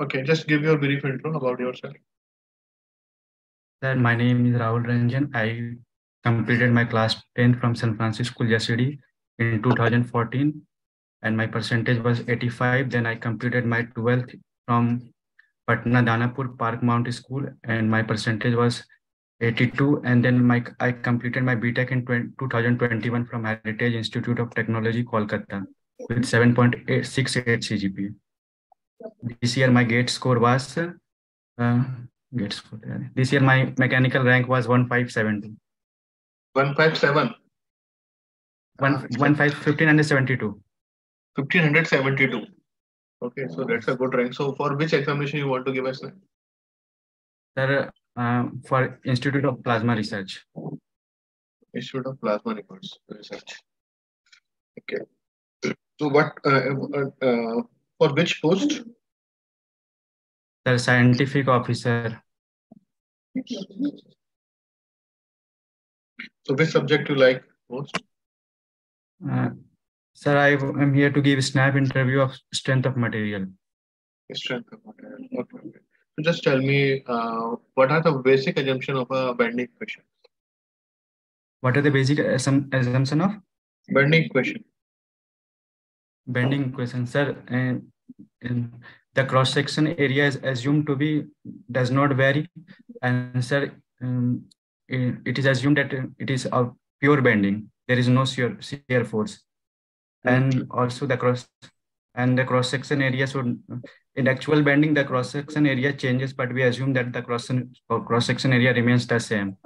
Okay, just give your brief intro about yourself. Sir, my name is Rahul Ranjan. I completed my class 10 from San Francisco City in 2014 and my percentage was 85. Then I completed my 12th from Patna Danapur Park Mount School and my percentage was 82 and then my I completed my BTech in 20, 2021 from Heritage Institute of Technology Kolkata with 7.68 CGPA. This year my gate score was uh, gate score. This year my mechanical rank was 1572. 157. One, Ah, one five, 1572. 1572. Okay, so that's a good rank. So for which examination you want to give us? sir? Sir, uh, for Institute of Plasma Research. Institute of Plasma Research. Okay. So what uh, uh, uh, for which post? Sir, scientific officer. So which subject you like most? Uh, sir, I am here to give a snap interview of strength of material. Strength of material. Okay. So just tell me uh, what are the basic assumption of a bending question? What are the basic assum- assumption of Bending question. bending question, sir? And in the cross section area is assumed to be does not vary, and sir, um, it, is assumed that it is of pure bending. There is no shear, shear force, and also the cross and the cross section area so in actual bending the cross section area changes, but we assume that the cross cross section area remains the same.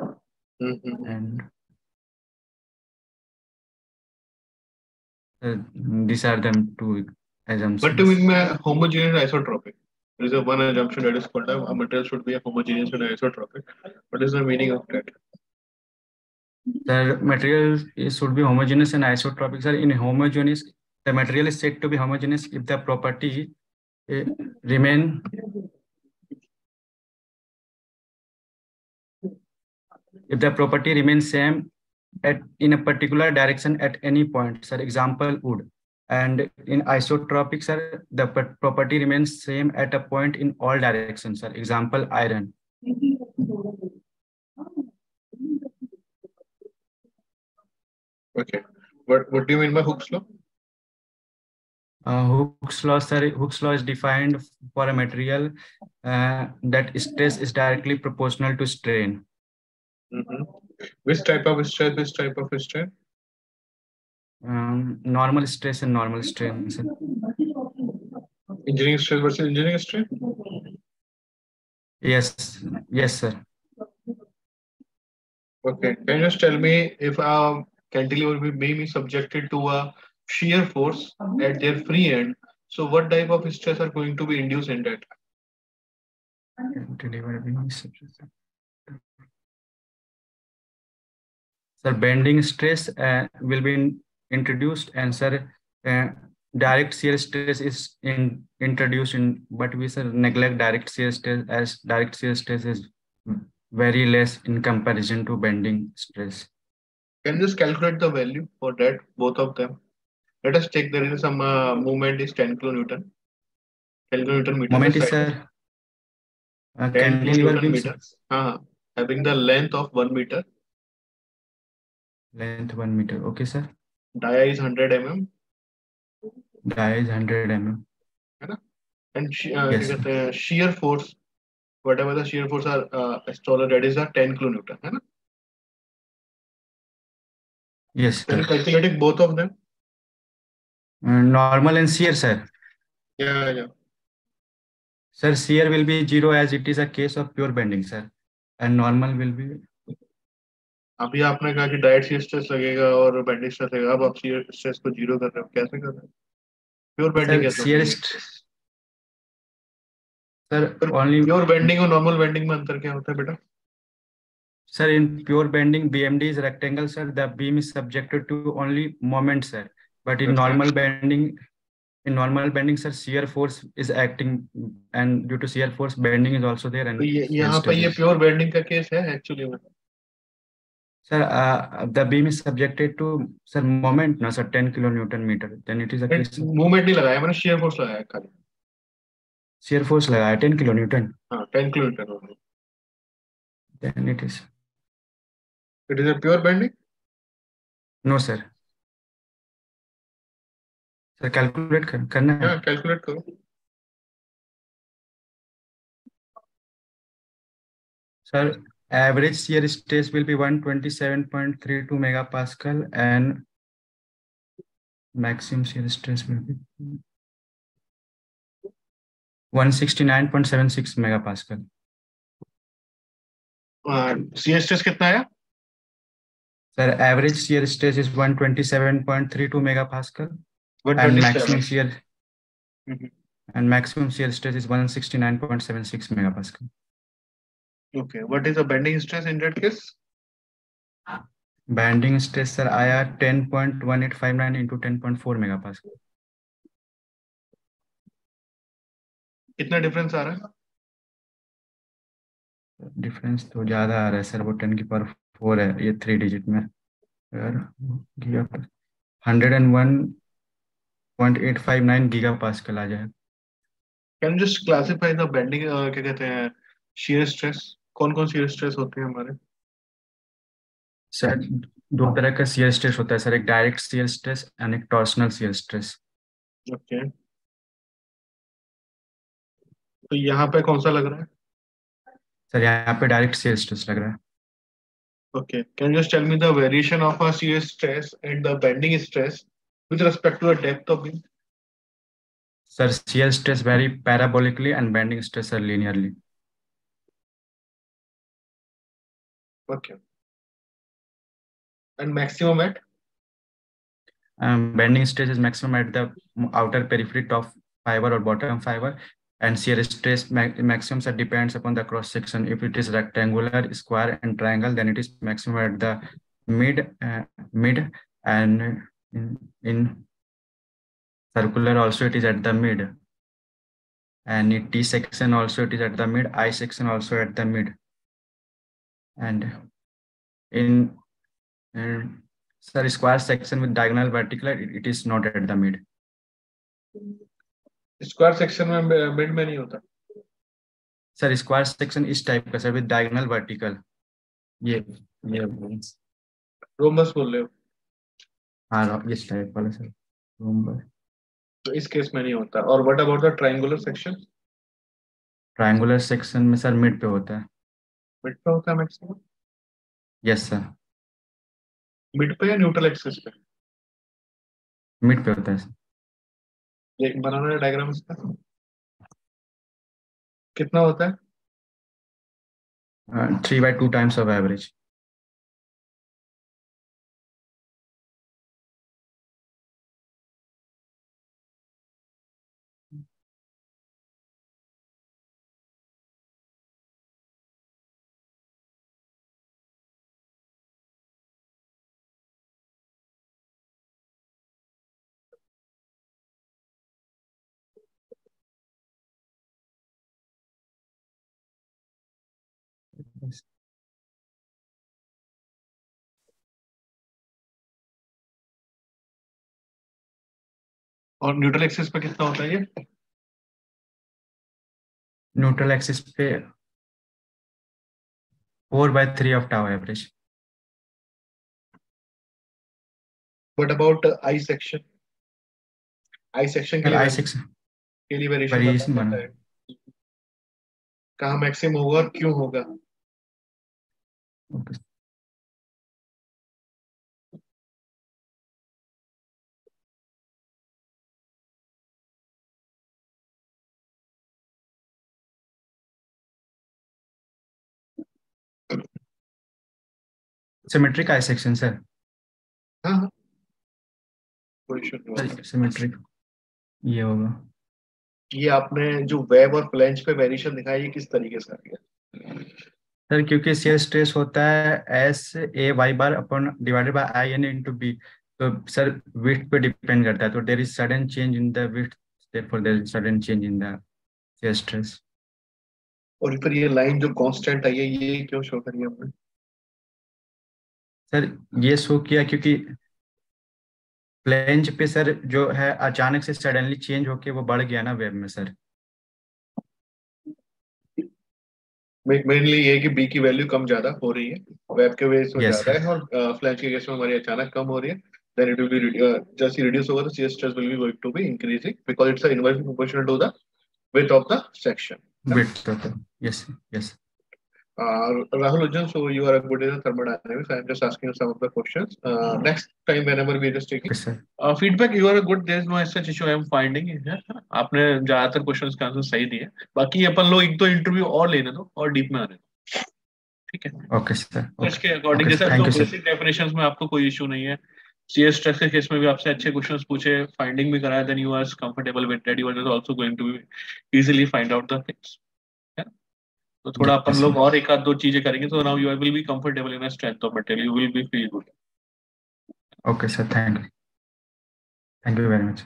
Mhm. and uh, these are the two assumptions. What do you mean by homogeneous isotropic? There is a one assumption that is called a, a material should be a homogeneous and isotropic. What is the meaning of that? The material is, should be homogeneous and isotropic. Sir, in homogeneous, the material is said to be homogeneous if the property uh, remain if the property remains same at in a particular direction at any point. Sir, example wood. And in isotropic, sir, the property remains same at a point in all directions. Sir, example iron. Okay. What what do you mean by Hooke's law? Uh, Hooke's law, sir, Hooke's law is defined for a material uh, that stress is directly proportional to strain. Mhm. Which type of stress? Which type of strain? Um, normal stress and normal strain. Sir. Engineering stress versus engineering strain? Yes, yes, sir. Okay. Can you just tell me if a cantilever be be subjected to a shear force at their free end? So what type of stress are going to be induced in that? Cantilever being subjected. Sir, bending stress uh, will be introduced and sir, uh, direct shear stress is in, introduced in, but we sir neglect direct shear stress as direct shear stress is very less in comparison to bending stress. Can just calculate the value for that, both of them? Let us take there is some uh, movement is 10 kilonewton. 10 kilonewton meter. Moment is sir. Uh, 10 cantilever kilonewton beam meter. Uh, having the length of 1 meter. length one meter. Okay, sir. Dia is 100 mm. Dia is 100 mm. And she, uh, Yes, क्या कहते हैं, shear force, whatever the shear force are uh, installed, that is a 10 kilonewton. है ना? Yes, Can you sir. calculating both of them? Uh, normal and shear, sir. Yeah, yeah. Sir, shear will be zero as it is a case of pure bending, sir. And normal will be अभी आपने कहा कि diet से stress लगेगा और bending stress लगेगा अब आप शियर स्ट्रेस को ज़ीरो कर रहे हो कैसे कर रहे हैं? Pure bending shear stress sir only pure bending और नॉर्मल बेंडिंग में अंतर क्या होता है बेटा? Sir in pure bending BMD is rectangle sir the beam is subjected to only moment sir but in normal bending in normal bending sir shear force is acting and due to shear force bending is also there and यहाँ पर ये pure bending का case है actually Sir, uh, the beam is subjected to sir moment, no sir, 10 kilonewton meter. Then it is a case. Movement नहीं लगाया मैंने shear force लगाया खाली shear force लगाया 10 किलो न्यूटन हाँ 10 kilo newton only. then it is It is a pure bending. no sir sir calculate कर, करना है हाँ कैलकुलेट करो sir average shear stress will be 127.32 megapascal and maximum shear stress will be 169.76 megapascal C S test कितना है sir average shear stress is 127.32 megapascal and 127 maximum shear Mhm. and maximum shear stress is 169.76 megapascal Okay, what is the bending stress in that case? bending stress sir आया 10.1859 into 10.4 megapascal. कितना difference आ रहा है? Difference तो ज़्यादा आ रहा है sir वो टेन की पावर फोर है ये थ्री डिजिट में। अगर giga hundred and one point eight five nine giga pascal आ जाए। Can just classify the bending क्या कहते हैं shear स्ट्रेस कौन कौन shear स्ट्रेस होते हैं हमारे? सर दो तरह का सीयर स्ट्रेस होता है सर एक डायरेक्ट सीयर स्ट्रेस एंड एक टॉर्सनल सीयर स्ट्रेस ओके तो यहाँ पे कौन सा लग रहा है? सर यहाँ पे डायरेक्ट सीयर स्ट्रेस लग रहा है। Okay, can you just tell me the variation of a shear stress and the bending stress with respect to the depth of beam? Sir shear stress very parabolically and bending stress sir linearly Okay. And maximum at? um, bending stress is maximum at the outer periphery top fiber or bottom fiber and shear stress ma maximum sir, depends upon the cross section if it is rectangular square and triangle then it is maximum at the mid uh, mid and in, in circular also it is at the mid and in t section also it is at the mid i section also at the mid and in uh, Sir, square section with diagonal vertical, it, it is not at the mid. Square section में mid में नहीं होता. Sir, square section इस type का sir with diagonal vertical. ये ये Rhombus बोल रहे हो. हाँ इस type वाला sir. Rhombus. तो इस केस में नहीं होता. और what about the triangular section? Triangular section में sir mid पे होता है. मिड पे होता है मैक्सिमम यस सर मिड पे या न्यूट्रल एक्सिस पे? मिड पे होता है सर ये बनाना डायग्राम इसका। कितना होता है? Three by two times of average please. और न्यूट्रल एक्सिस पे कितना होता है ये? न्यूट्रल एक्सिस पे four by three of tau average but about I section I section के लिए आई सेक्शन के लिए वेरिएशन बनता होगा और क्यों होगा? हाँ इशू नहीं होगा. Sir, symmetric. ये होगा. ये आपने जो वेब और फ्लैंज पे वेरिएशन दिखाया ये किस तरीके से आ गया सर क्योंकि शेयर स्ट्रेस होता है S A Y bar upon divided by I N into B तो सर विथ पे डिपेंड करता है। तो there is sudden change in the width therefore there is sudden change in the shear stress और फिर ये लाइन जो constant I है ये क्यों शो करी हमने सर ये शो किया क्योंकि फ्लेंज पे सर जो है अचानक से सडनली चेंज होके वो बढ़ गया ना वेब में सर। मेनली ये कि बी की वैल्यू कम ज़्यादा हो रही है। वेब के वेज में ज़्यादा है और फ्लैश के केस में हमारी अचानक कम हो रही है। Then it will be just reduce होगा तो CS stress will be going to be increasing because it's a inversely proportional to the width of the section width of yes yes Uh, Rahul Ujjan, so you are a good in thermodynamics. I am just asking you some of the questions. Uh, mm. next time, whenever we are just taking Okay, sir. uh, feedback, you are a good. There is no such issue I am finding. है आपने ज़्यादातर questions का answer सही दिए बाकी अपन लोग एक तो इंटरव्यू और लेने दो और डीप में आने दो ठीक है Okay, sir. तो Okay. इसके अकॉर्डिंग Okay, जैसे तो you, sir. बेसिक डेफिनेशंस में आपको कोई इशू नहीं है सीएस स्ट्रेस के केस में भी आपसे अच्छे क्वेश्चंस पूछे फाइंडिंग भी कराया then you are comfortable with that you are also going to easily find out the things तो थोड़ा अपन लोग और एक आध दो चीज़ें करेंगे तो now you will be comfortable in strength of material you will be feel good okay sir thank you thank you very much.